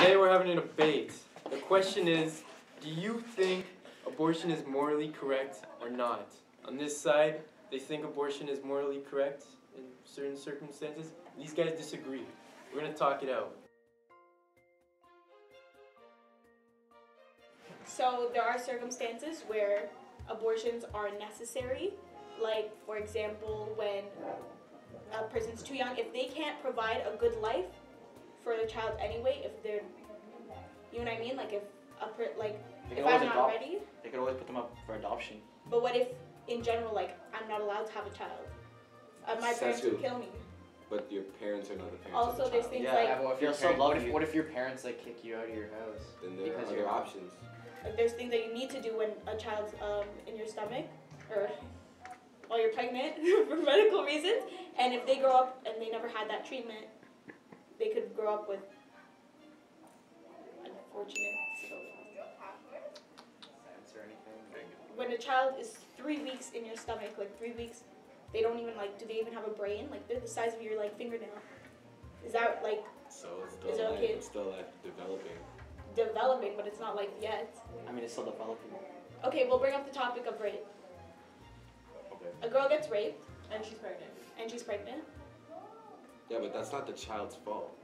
Today we're having a debate. The question is, do you think abortion is morally correct or not? On this side, they think abortion is morally correct in certain circumstances. These guys disagree. We're gonna talk it out. So there are circumstances where abortions are necessary, like for example when a person's too young, if they can't provide a good life for the child anyway, if they're, you know what I mean, like if a per, like They if could always I'm not adopt. ready, They could always put them up for adoption. but what if in general like I'm not allowed to have a child, uh, my parents Censored. would kill me. But your parents are not the parents Also, of the there's child. things yeah, like yeah, well, if Feel your so what loved if what if your parents like kick you out of your house? Then there because are you're- other options. Like there's things that you need to do when a child's um, in your stomach or while you're pregnant for medical reasons. And if they grow up and they never had that treatment, they could grow up with unfortunate. Sense. When a child is three weeks in your stomach, like three weeks, they don't even like. Do they even have a brain? Like they're the size of your like fingernail. Is that like So it's still Is it like, okay? it's still like developing. developing, but it's not like yet? I mean, it's still developing. Okay, we'll bring up the topic of rape. Okay. A girl gets raped And she's pregnant. and she's pregnant. Yeah, but that's not the child's fault.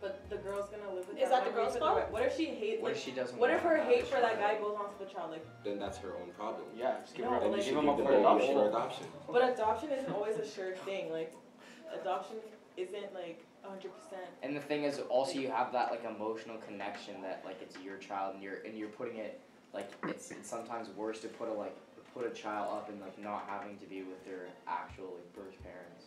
But the girl's gonna live with Is that the girl's fault? What if she hates? What Like, if she doesn't? what if her hate for that guy goes on to the child? Like, Then that's her own problem. Yeah, just give No, her. Then like- you give him give up for adoption. adoption. but adoption isn't always a sure thing. Like, adoption isn't like hundred percent. And the thing is, also you have that like emotional connection that like it's your child and you're and you're putting it like it's, it's sometimes worse to put a like put a child up and like not having to be with their actual like birth parents.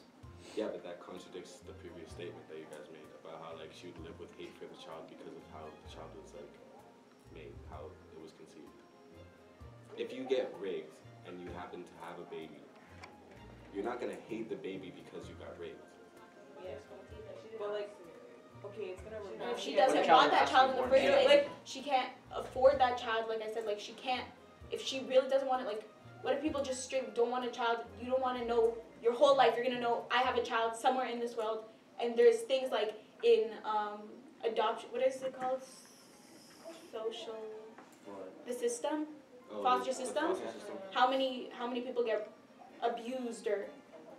Yeah, but that contradicts the previous statement that you guys made about how like she would live with hate for the child because of how the child was like made, how it was conceived. If you get raped and you happen to have a baby, you're not gonna hate the baby because you got raped. Yeah. But like, okay, it's gonna. And if she doesn't want that child in the born first place, like she can't afford that child. Like I said, like she can't. If she really doesn't want it, like what if people just straight don't want a child? You don't want to know your whole life. You're gonna know I have a child somewhere in this world, and there's things like in um, adoption. What is it called? Social. The system. Oh, Foster the- the system? foster system. How many how many people get abused or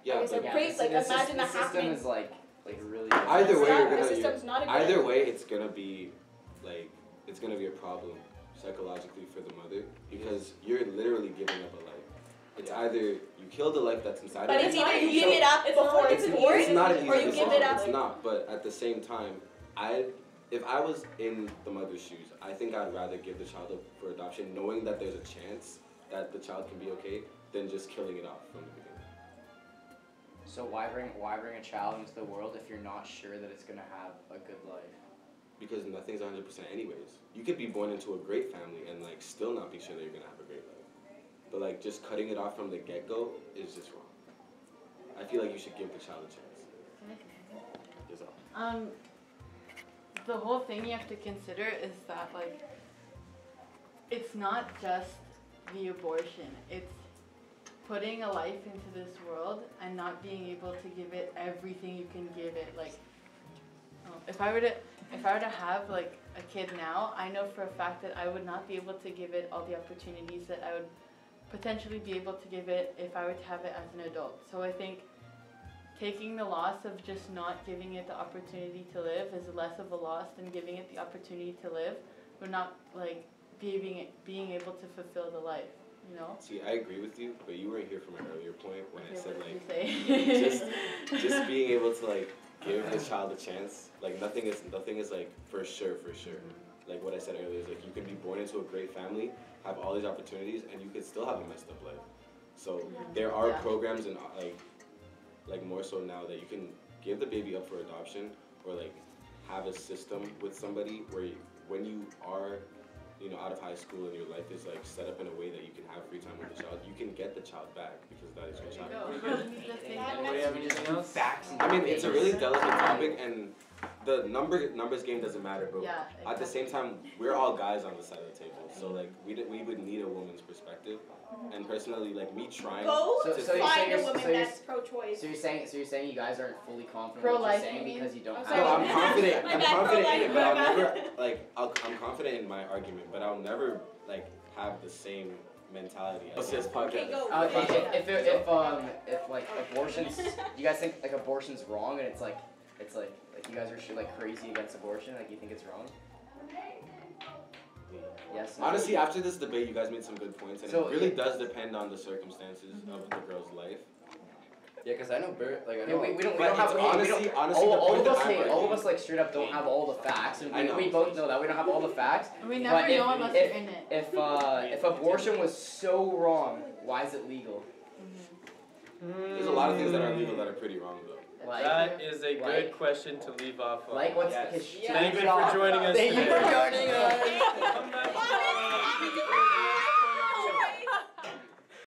Yeah, guess but a great- the, like, the, sys- imagine the that system is like like really. Either way, not- you're gonna- system's not a good. Either way, it's gonna be like it's gonna be a problem psychologically for the mother because you're literally giving up a life. It's either you kill the life that's inside But of it's you. either you easy. give it up before it's it's born, It's not an or easy you give decision. it up. It's not. But at the same time, I if I was in the mother's shoes, I think I'd rather give the child up for adoption, knowing that there's a chance that the child can be okay, than just killing it off from the beginning. So why bring why bring a child into the world if you're not sure that it's gonna have a good life? Because nothing's 100% anyways. You could be born into a great family and like still not be sure that you're gonna have a great life. But like just cutting it off from the get go is just wrong. I feel like you should give the child a chance. Is all. Um, the whole thing you have to consider is that like, it's not just the abortion. It's putting a life into this world and not being able to give it everything you can give it. Like, um, if I were to, if I were to have like a kid now, I know for a fact that I would not be able to give it all the opportunities that I would potentially be able to give it if I were to have it as an adult. So I think taking the loss of just not giving it the opportunity to live is less of a loss than giving it the opportunity to live, but not like being being able to fulfill the life. You know. See, I agree with you, but you weren't here from an earlier point when I said like just- just being able to like give the child a chance. Like nothing is nothing is like for sure, for sure. Mm-hmm. Like what I said earlier is like you can be born into a great family, have all these opportunities, and you could still have a messed up life. So there are Yeah. programs and uh, like like more so now that you can give the baby up for adoption or like have a system with somebody where you, when you are you know out of high school and your life is like set up in a way that you can have free time with the child you can get the child back because that is your child Go. You just think that- Anybody have anything else? I mean, it's a really delicate topic, and the number numbers game doesn't matter, but Yeah. at the same time, we're all guys on the side of the table. So like we d- we would need a woman's perspective, and personally, like me trying. Go So- to so you- find you're- a woman so that's pro-choice. So you're saying so you're saying you guys aren't fully confident in what Pro-life, you're saying mean? because you don't I'm have no. I'm confident. I'm bad, confident in it, but I'll never like I'll, I'm confident in my argument, but I'll never like have the same mentality. As this podcast. Okay. Uh, if, if, if, if um if like abortions, you guys think like abortion's wrong and it's like it's like like you guys are like crazy against abortion like you think it's wrong? Yes. no? Honestly, after this debate, you guys made some good points, and So, it really yeah. does depend on the circumstances of the girl's life. Yeah, because I know Bert, like I Yeah, we, we don't we But don't have it's hey, we honestly, don't, honestly, all, all of us hey, all of us like straight up don't have all the facts and I we, know. we both know that we don't have all the facts. We never But if- know unless if- you're in it. If uh if abortion was so wrong, why is it legal? There's a lot of things that are legal that are pretty wrong, though. Like, that is a like, good question to leave off on. Like what's yes. his yes. Thank you for joining us. Thank today. you for joining us.